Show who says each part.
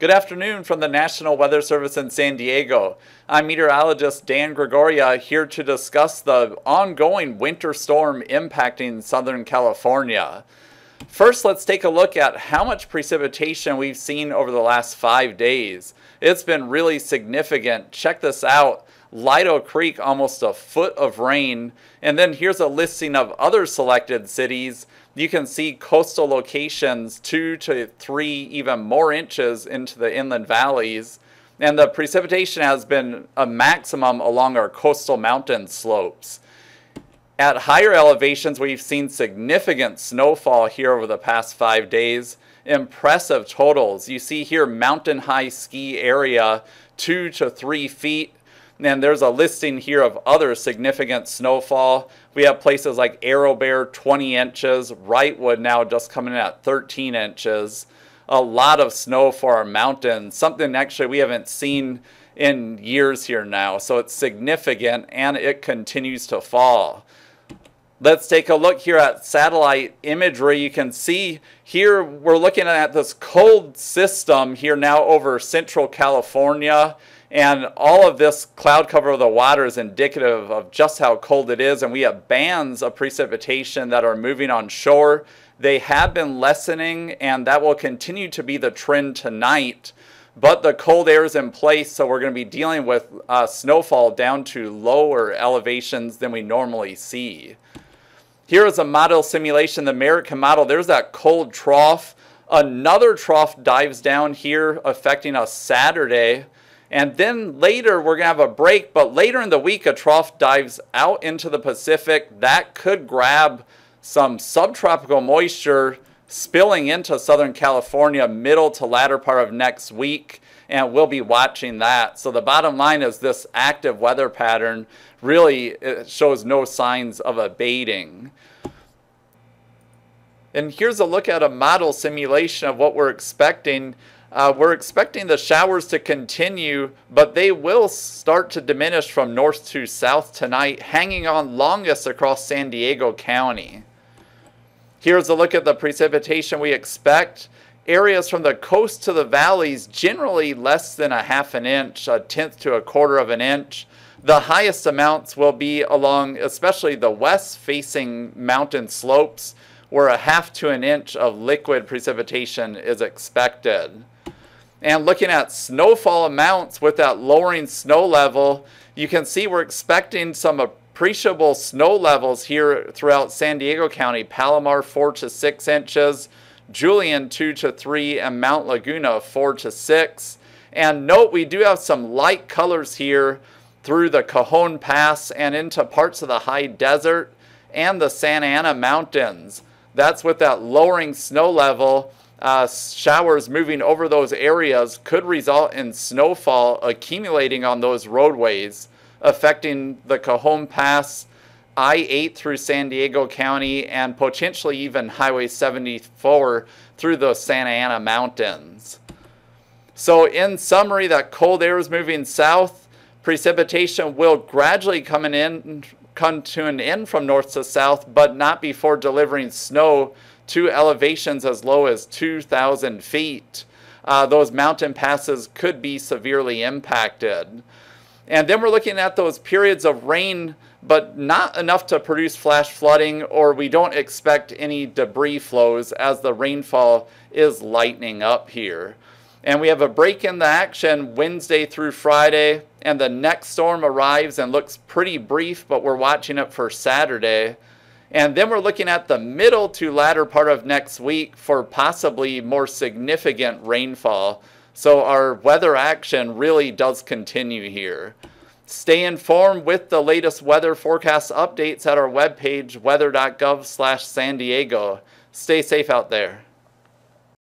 Speaker 1: Good afternoon from the National Weather Service in San Diego. I'm meteorologist Dan Gregoria here to discuss the ongoing winter storm impacting Southern California. First, let's take a look at how much precipitation we've seen over the last five days. It's been really significant. Check this out. Lytle Creek, almost a foot of rain. And then here's a listing of other selected cities you can see coastal locations two to three, even more inches into the inland valleys. And the precipitation has been a maximum along our coastal mountain slopes. At higher elevations, we've seen significant snowfall here over the past five days. Impressive totals. You see here mountain high ski area, two to three feet and there's a listing here of other significant snowfall. We have places like Arrow Bear, 20 inches, Wrightwood now just coming in at 13 inches. A lot of snow for our mountains, something actually we haven't seen in years here now. So it's significant and it continues to fall. Let's take a look here at satellite imagery. You can see here we're looking at this cold system here now over central California. And all of this cloud cover of the water is indicative of just how cold it is. And we have bands of precipitation that are moving on shore. They have been lessening, and that will continue to be the trend tonight. But the cold air is in place, so we're going to be dealing with uh, snowfall down to lower elevations than we normally see. Here is a model simulation, the American model. There's that cold trough. Another trough dives down here, affecting us Saturday. And then later, we're going to have a break, but later in the week, a trough dives out into the Pacific. That could grab some subtropical moisture spilling into Southern California middle to latter part of next week, and we'll be watching that. So the bottom line is this active weather pattern really shows no signs of abating. And here's a look at a model simulation of what we're expecting uh, we're expecting the showers to continue, but they will start to diminish from north to south tonight, hanging on longest across San Diego County. Here's a look at the precipitation we expect. Areas from the coast to the valleys, generally less than a half an inch, a tenth to a quarter of an inch. The highest amounts will be along, especially the west facing mountain slopes, where a half to an inch of liquid precipitation is expected. And looking at snowfall amounts with that lowering snow level, you can see we're expecting some appreciable snow levels here throughout San Diego County. Palomar 4 to 6 inches, Julian 2 to 3, and Mount Laguna 4 to 6. And note we do have some light colors here through the Cajon Pass and into parts of the high desert and the Santa Ana Mountains. That's with that lowering snow level uh, showers moving over those areas could result in snowfall accumulating on those roadways, affecting the Cajon Pass, I 8 through San Diego County, and potentially even Highway 74 through the Santa Ana Mountains. So, in summary, that cold air is moving south. Precipitation will gradually come, in, come to an end from north to south, but not before delivering snow to elevations as low as 2,000 feet, uh, those mountain passes could be severely impacted. And then we're looking at those periods of rain, but not enough to produce flash flooding, or we don't expect any debris flows as the rainfall is lightening up here. And we have a break in the action Wednesday through Friday, and the next storm arrives and looks pretty brief, but we're watching it for Saturday. And then we're looking at the middle to latter part of next week for possibly more significant rainfall. So our weather action really does continue here. Stay informed with the latest weather forecast updates at our webpage, weather.gov slash San Diego. Stay safe out there.